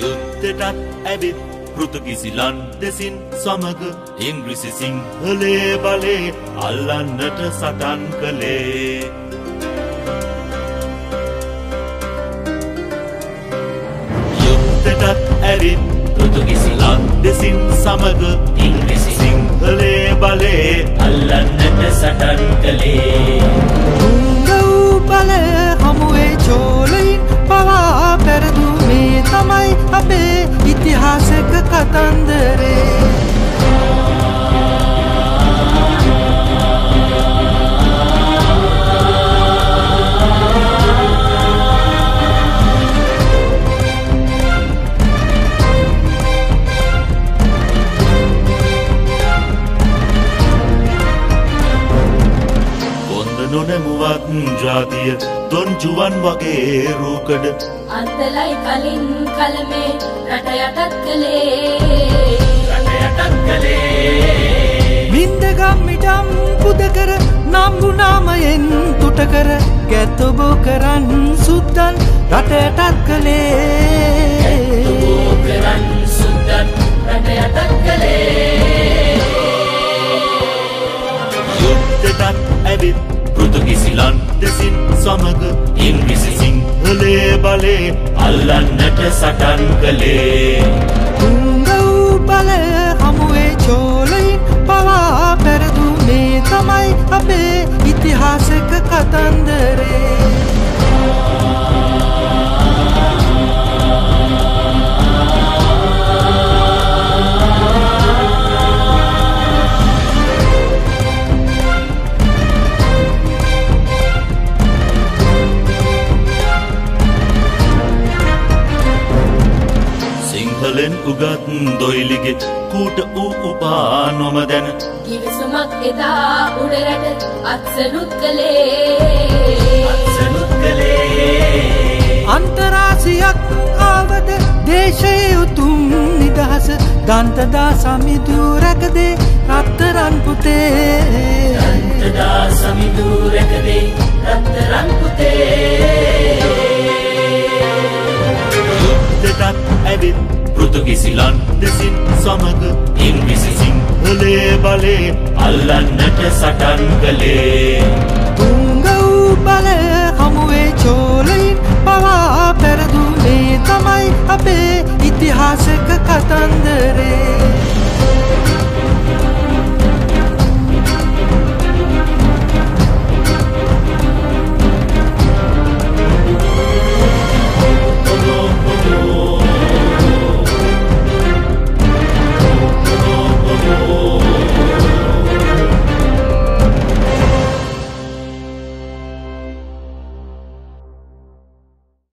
යුද්ධටත් ඇවිත් පෘතුගිසිලන් දෙසින් සමග ඉංග්‍රිසි සිංහලේ බලේ අල්ලන්නට සටන් කළේ. යුද්ධටත් ඇවිත් පෘතුගිසිලන් දෙසින් සමග ඉංග්‍රිසි සිංහලේ බලේ අල්ලන්නට සටන් කළේ. උංගව් බලය හමුවේ චෝලයින් නොනැමුවත් ජාතිය දොන්ජුවන් වගේ රූකඩ. අන්තලයි කලින් කලමේ රට යටත් කළේ. රට යටත් කළේ වින්දගම්මිටම් පුදකර නම්ගුනාමයෙන් තුටකර ගැත්තොබෝ කරන්න සුද්දන් රටයටත් කළේ. කරන්න සුද්දන් රට යටත් කළේ. යුද්ධටත් ඇවිත් සමග ඉංග්‍රිසි සිංහලේ බලේ අල්ලන්නට සටන් කළේ. උංගව් බලය සිංහලෙන් උගත් දොයිලිගෙ කූට වූ උපා නොම දැන කිවිසුමක් එදා උඩරට අත්සනුත් කළේ. අත්සනුත් කළේ. අන්තරාසියක් ආවද දේශය උතුම් නිදහස දන්තදා සමිදුරකදේ පොතුකිසි ලන් දෙසින් සමඟ ඉංග්‍රිසි සිංහලේ බලේ අල්ලන්නට සටන් කළේ. තුංගව් බල හමුවේ චෝලයින් පවා පැරදුනේ තමයි අපේ ඉතිහාසක කතන්දරේ.